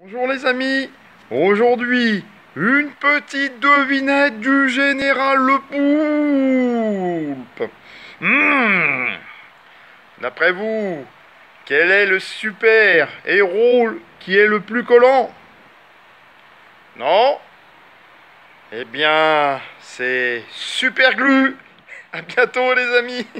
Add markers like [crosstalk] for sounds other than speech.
Bonjour les amis, aujourd'hui une petite devinette du général Le Poulpe. Hmm. D'après vous, quel est le super héros qui est le plus collant? Non? Eh bien, c'est Super Glue. À bientôt les amis. [laughs]